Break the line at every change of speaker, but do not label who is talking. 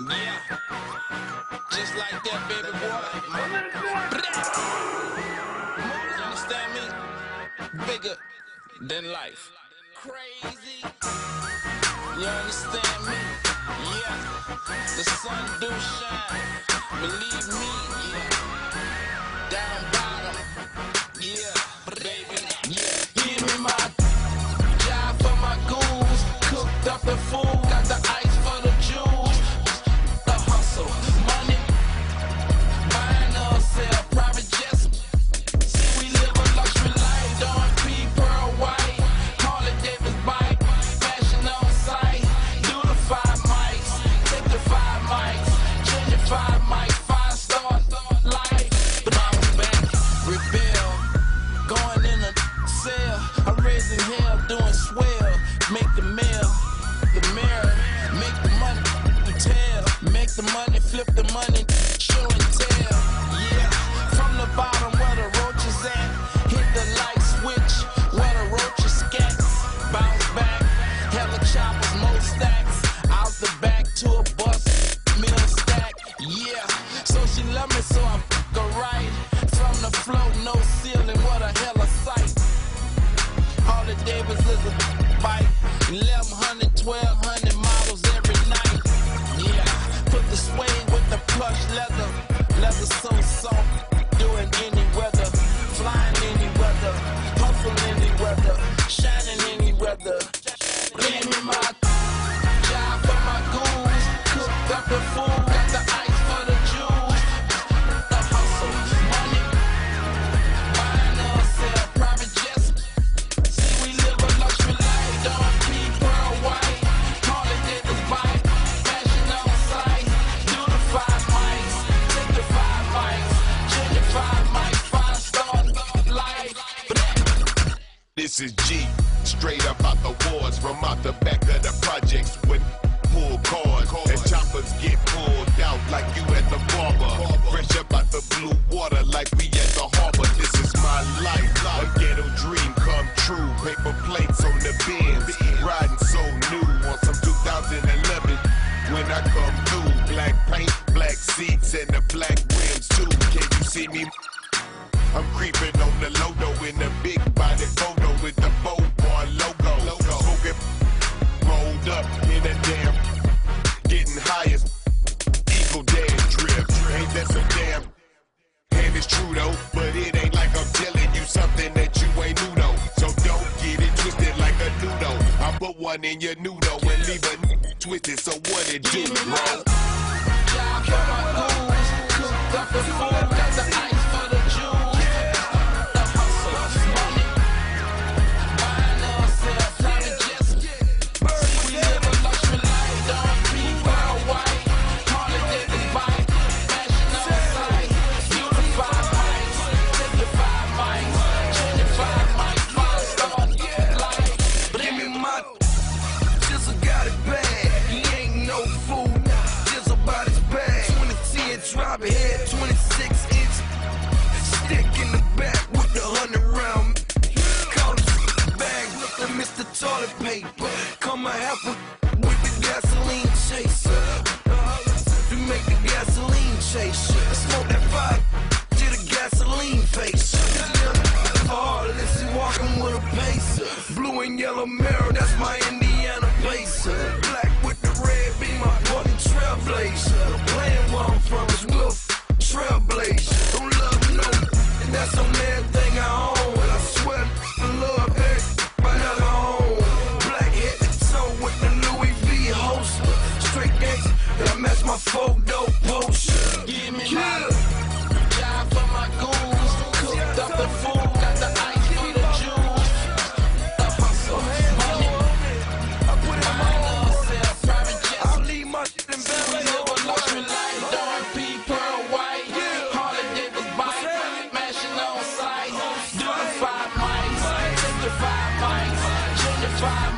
Yeah. Just like that, baby boy. You understand me? Bigger than life. Crazy. You understand me? Yeah. The sun do shine. I'm raising hell. Doing swell. Make
This is G, straight up out the wars, from out the back of the projects with pull cars. And choppers get pulled out like you at the barber. Fresh up out the blue water like we at the harbor. This is my life, a ghetto dream come true. Paper plates on the Benz, riding so new on some 2011. When I come through, black paint, black seats, and the black rims too. Can you see me? I'm creeping on the logo in the big body photo with the bow boy logo. Smoking rolled up in a damn, getting high as eagle damn drip. Ain't that so damn? And it's true though, but it ain't like I'm telling you something that you ain't new though. So don't get it twisted like a noodle. I put one in your noodle and leave a twisted. So what it do, bro?
My. Cooked up.
Toilet Paper. Come a half with with the gasoline chaser. To make the gasoline chaser. Smoke that fire to the gasoline face. Oh, listen, walking with a pacer. Blue and yellow mirror, that's my
sight.